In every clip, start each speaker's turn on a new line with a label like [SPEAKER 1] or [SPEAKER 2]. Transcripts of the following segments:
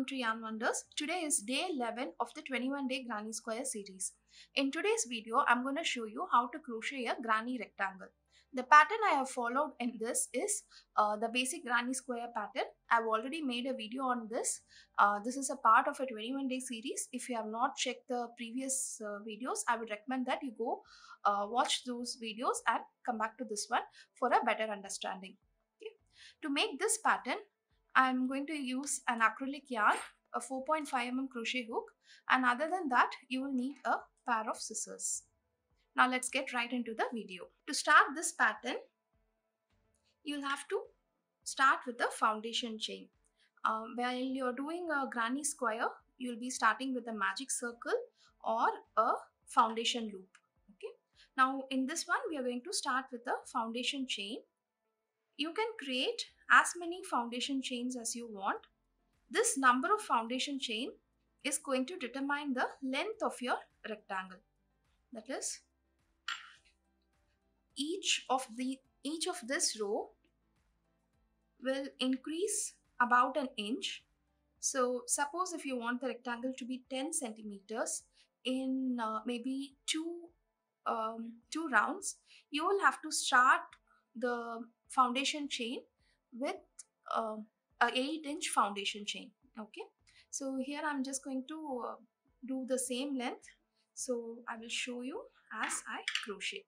[SPEAKER 1] welcome to Yarn Wonders. Today is day 11 of the 21 day granny square series. In today's video, I'm going to show you how to crochet a granny rectangle. The pattern I have followed in this is uh, the basic granny square pattern. I've already made a video on this. Uh, this is a part of a 21 day series. If you have not checked the previous uh, videos, I would recommend that you go uh, watch those videos and come back to this one for a better understanding. Okay. To make this pattern, I'm going to use an acrylic yarn, a 4.5 mm crochet hook and other than that you will need a pair of scissors. Now let's get right into the video. To start this pattern, you'll have to start with the foundation chain. Um, while you're doing a granny square, you'll be starting with a magic circle or a foundation loop. Okay. Now in this one, we are going to start with the foundation chain. You can create as many foundation chains as you want. This number of foundation chain is going to determine the length of your rectangle. That is, each of the each of this row will increase about an inch. So suppose if you want the rectangle to be 10 centimeters in uh, maybe two um, two rounds, you will have to start the foundation chain with uh, a 8 inch foundation chain okay? So here i'm just going to uh, do the same length. So i will show you as i crochet.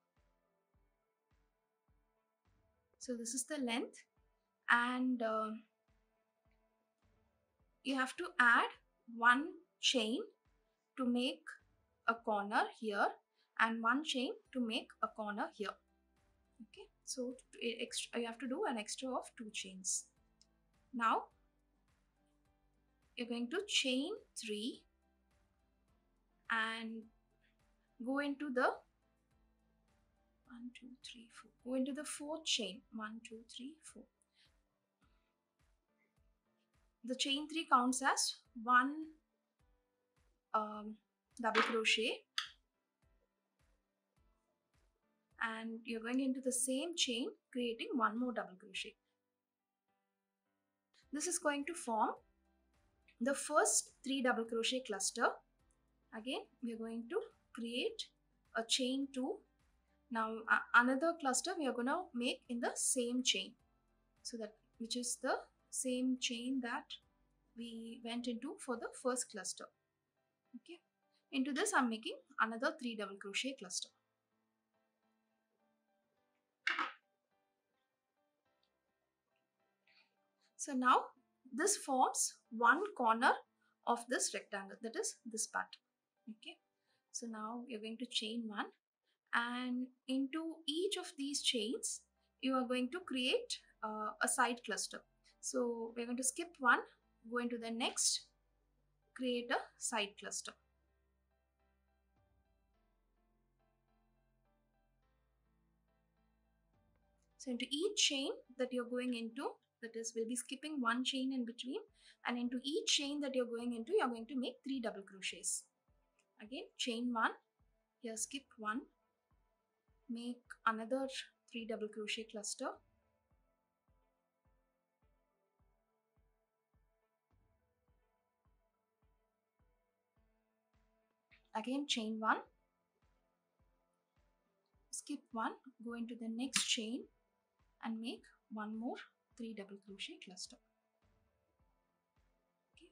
[SPEAKER 1] So this is the length and uh, you have to add one chain to make a corner here and one chain to make a corner here okay so extra, you have to do an extra of two chains. Now you're going to chain three and go into the one two three four go into the fourth chain. One two three four. The chain three counts as one um, double crochet and you're going into the same chain creating one more double crochet. This is going to form the first three double crochet cluster. Again, we are going to create a chain two. Now uh, another cluster we are going to make in the same chain. So that which is the same chain that we went into for the first cluster. Okay. Into this I'm making another three double crochet cluster. So now this forms one corner of this rectangle that is this part. Okay. So now you're going to chain one and into each of these chains you are going to create uh, a side cluster. So we're going to skip one, go into the next, create a side cluster. So into each chain that you're going into, that is we'll be skipping one chain in between and into each chain that you're going into you're going to make three double crochets. Again chain one here skip one make another three double crochet cluster. Again chain one skip one go into the next chain and make one more three double crochet cluster. Okay.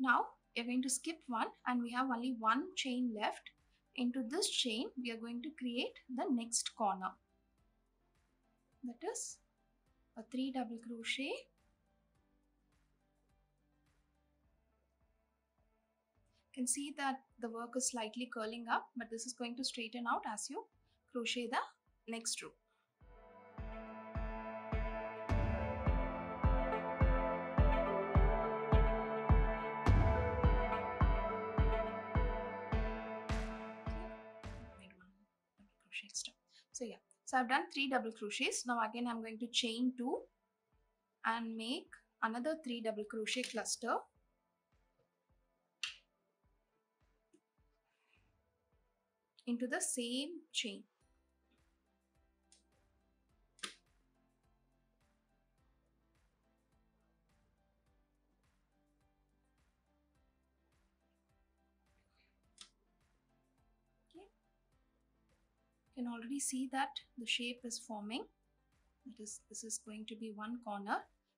[SPEAKER 1] Now you're going to skip one and we have only one chain left. Into this chain we are going to create the next corner. That is a three double crochet can see that the work is slightly curling up but this is going to straighten out as you crochet the next row. So yeah, so I've done three double crochets. Now again I'm going to chain two and make another three double crochet cluster into the same chain. You can already see that the shape is forming. That is, this is going to be one corner.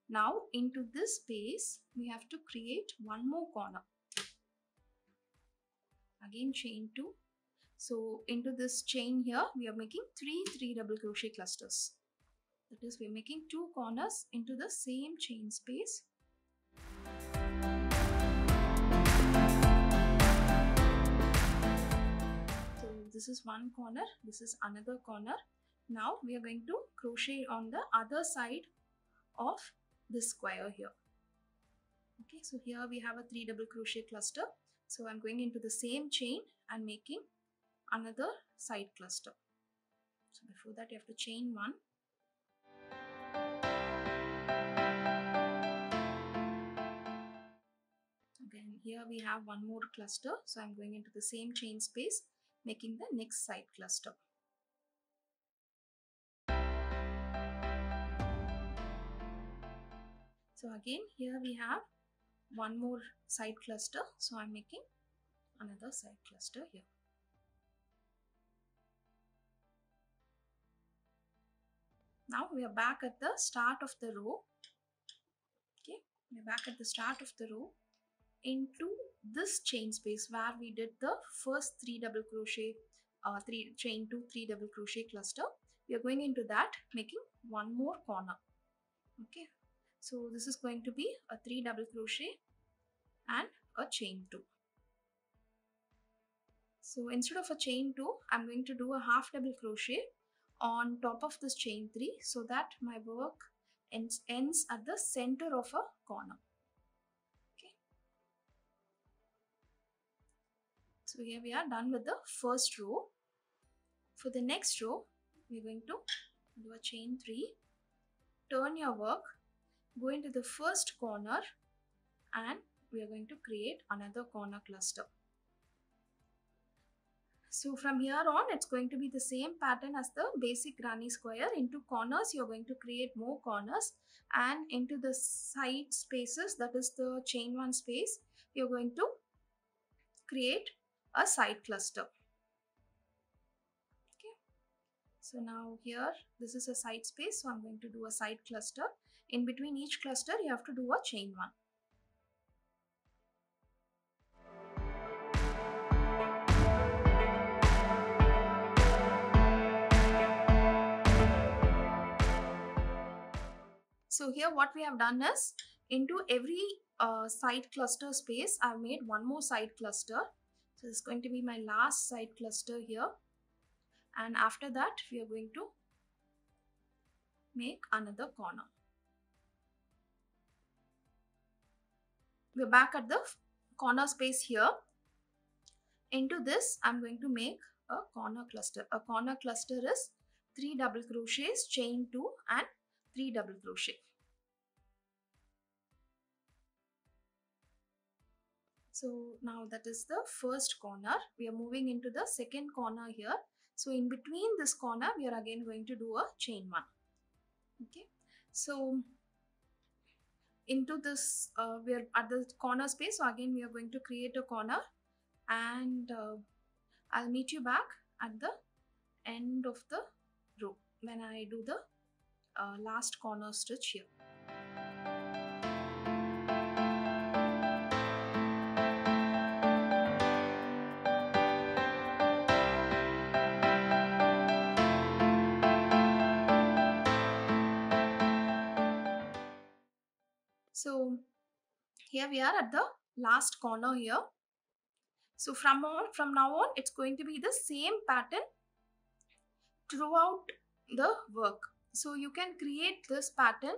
[SPEAKER 1] Now into this space, we have to create one more corner. Again chain two. So into this chain here, we are making three three double crochet clusters. That is, we are making two corners into the same chain space. So this is one corner, this is another corner. Now we are going to crochet on the other side of this square here. Okay, so here we have a three double crochet cluster. So I'm going into the same chain and making another side cluster. So before that you have to chain one. Again here we have one more cluster. So I'm going into the same chain space making the next side cluster. So again here we have one more side cluster. So I'm making another side cluster here. Now we are back at the start of the row. Okay, we're back at the start of the row into this chain space where we did the first three double crochet, uh, three chain two, three double crochet cluster. We are going into that making one more corner. Okay, so this is going to be a three double crochet and a chain two. So instead of a chain two, I'm going to do a half double crochet on top of this chain three so that my work ends, ends at the center of a corner. Okay. So here we are done with the first row. For the next row, we're going to do a chain three, turn your work, go into the first corner and we are going to create another corner cluster. So from here on, it's going to be the same pattern as the basic granny square. Into corners, you're going to create more corners and into the side spaces, that is the chain one space, you're going to create a side cluster. Okay. So now here, this is a side space. So I'm going to do a side cluster. In between each cluster, you have to do a chain one. So here what we have done is into every uh, side cluster space I've made one more side cluster. So this is going to be my last side cluster here and after that we are going to make another corner. We're back at the corner space here. Into this I'm going to make a corner cluster. A corner cluster is 3 double crochets, chain 2 and 3 double crochet. So now that is the first corner. We are moving into the second corner here. So in between this corner, we are again going to do a chain one. Okay. So into this, uh, we are at the corner space. So again, we are going to create a corner and uh, I'll meet you back at the end of the row when I do the uh, last corner stitch here. So here we are at the last corner here. So from on from now on it's going to be the same pattern throughout the work. So you can create this pattern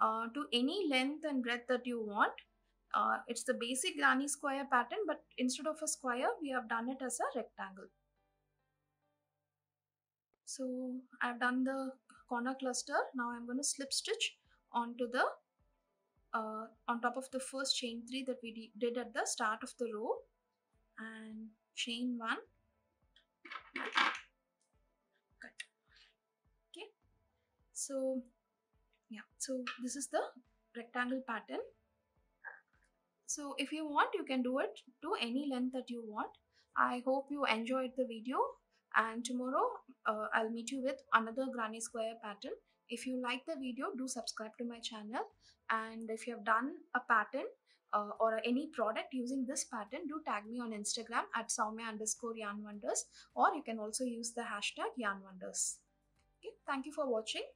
[SPEAKER 1] uh, to any length and breadth that you want. Uh, it's the basic granny square pattern but instead of a square we have done it as a rectangle. So I've done the corner cluster. Now I'm going to slip stitch onto the uh, on top of the first chain 3 that we did at the start of the row and chain 1 so yeah so this is the rectangle pattern. So if you want you can do it to any length that you want. I hope you enjoyed the video. And tomorrow uh, i'll meet you with another granny square pattern. If you like the video do subscribe to my channel. And if you have done a pattern uh, or any product using this pattern do tag me on instagram at saumya underscore yarn wonders. Or you can also use the hashtag yarn wonders. Okay thank you for watching